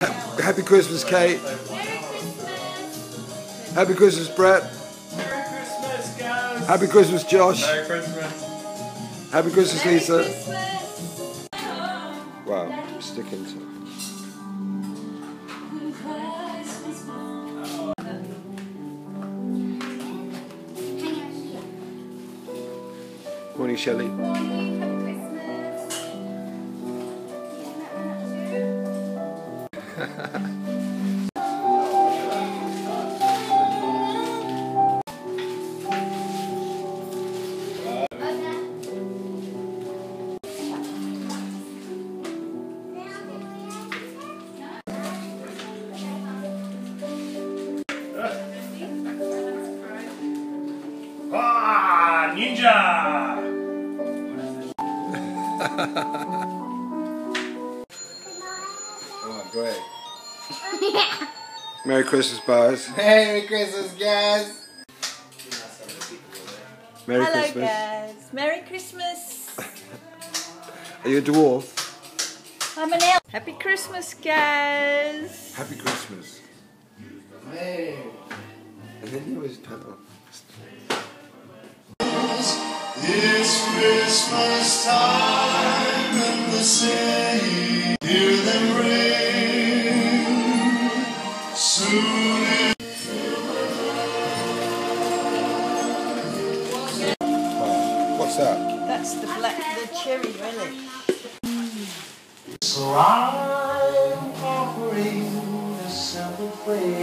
Happy Christmas, Kate. Happy Christmas, Brett. Merry Christmas, guys. Happy Christmas, Josh. Merry Christmas. Happy Christmas, Merry Lisa. Christmas. Wow, sticking to. Morning, Shelley. Ah, ninja! Oh, great. Merry Christmas, Buzz. Merry Christmas, guys. Merry Hello, Christmas. guys. Merry Christmas. Are you a dwarf? I'm an elf. Happy Christmas, guys. Happy Christmas. Hey. And then there was Pepper. It's Christmas time and the city What's that? That's the black, the cherry relish. so I'm offering a simple prayer.